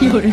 有人